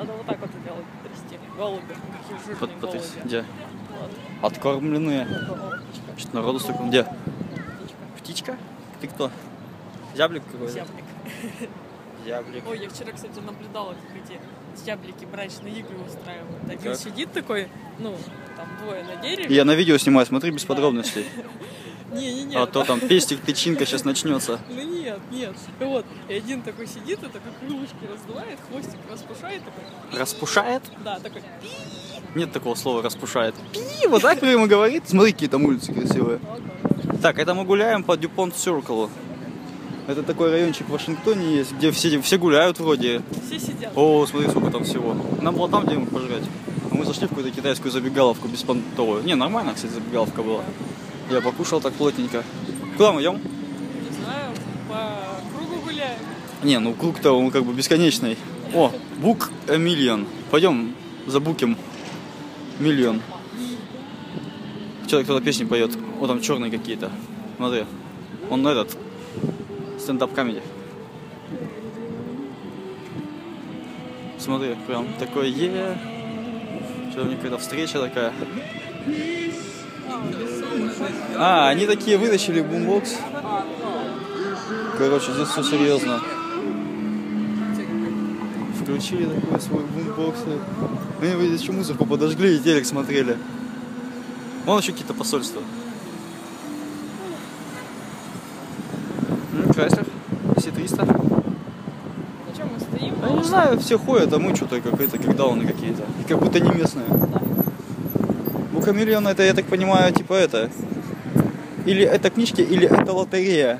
Надо вот так вот делать, трясти. Голуби. Под- голуби. Где? Вот. Откормленные. Что-то народу столько. Где? Птичка. Птичка? Ты кто? Зяблик какой-то? Зяблик. Зяблик. Ой, я вчера, кстати, наблюдала, как эти зяблики брачные игры устраивают. Один Как? сидит такой, ну, там двое на дереве. Я на видео снимаю, смотри без Да. подробностей. Не-не-не. А то там пестик, тычинка сейчас начнется. Ну нет, нет. И вот, и один такой сидит, и такой крылышки раздувает, хвостик распушает, такой, Распушает? да, такой, Нет такого слова распушает. Пи, вот так прямо говорит. Смотри, какие там улицы красивые. Так, это мы гуляем по Дюпонт Circle. Это такой райончик в Вашингтоне есть, где все, все гуляют вроде. все сидят. О, смотри, сколько там всего. Нам было там где-нибудь пожрать. А мы зашли в какую-то китайскую забегаловку беспонтовую. Не, нормально, кстати, забегаловка была. Я покушал так плотненько. Куда мы идем? Не знаю, по кругу гуляем. Не, ну круг-то он как бы бесконечный. О, бук million. Пойдем забуким миллион. Человек кто-то песни поет. О, там черные какие-то. Смотри. Он этот. Стендап комедий. Смотри, прям такой е. Что у них какая-то встреча такая. А, они такие вытащили бумбокс. Короче, здесь все серьезно. Включили такой свой бумбокс. Они вы еще музыку подожгли и телек смотрели. Вон еще какие-то посольства. Chrysler, C300. На чем мы стоим? Я не знаю, все ходят, а мы что-то какие-то, как дауны какие-то. И как будто не местные. Букамиллион это, я так понимаю, типа это. Или это книжки, или это лотерея.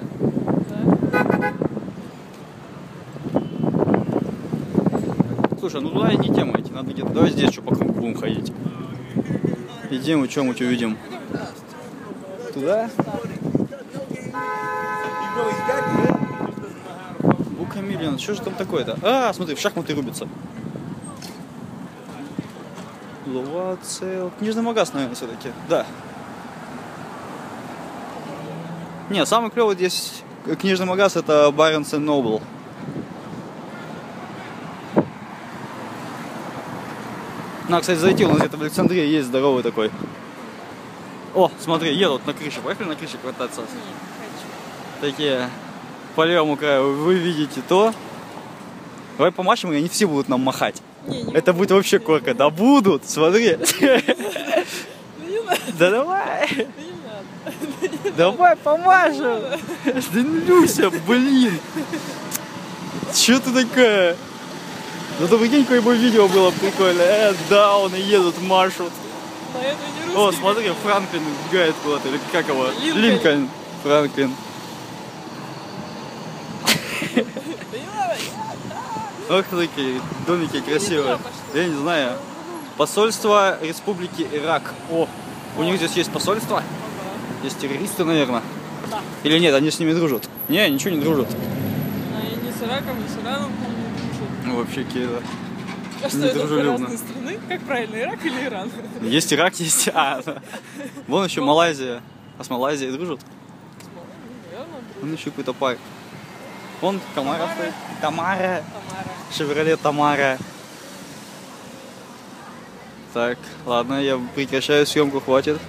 Слушай, ну туда не тема идти, надо где-то. Давай здесь что по кругу будем ходить. Идем и что-нибудь увидим. Туда? Букамиллион, что же там такое-то? А, смотри, в шахматы рубятся. Луацел. Книжный магаз, наверное, все-таки. Да. Не, самый клевый здесь книжный магаз это Barnes Noble. На, кстати, зайти, у нас где-то в Александрии есть здоровый такой. О, смотри, едут на крыше. Поехали на крыше кататься. Не, хочу. Такие по левому краю. Вы видите то. Давай помашем, и они все будут нам махать. Не, не Это будет вообще корка. Да будут, смотри. Ну надо, Да давай. надо. Давай помашем. Да ну, Люся, блин. Че ты такая? Ну ты прикинь, какое бы видео было прикольно. Э, дауны едут, не О, смотри, Франклин убегает куда-то. Или как его? Линкольн. Линкольн. Франклин. Ох, такие домики красивые. Я не знаю. Посольство Республики Ирак. О, у них здесь есть посольство? Есть террористы, наверное. Или нет, они с ними дружат? Не, ничего не дружат. Я не с Ираком, не с Ираном. Ну, вообще, какие-то. А что, это разные страны? Как правильно, Ирак или Иран? Есть Ирак, есть... А, да. Вон еще Малайзия. А с Малайзией дружат? Вон еще какой-то парк. Вон Тамара стоит. Тамара. Шевроле Тамара. Так, ладно, я прекращаю съемку, хватит.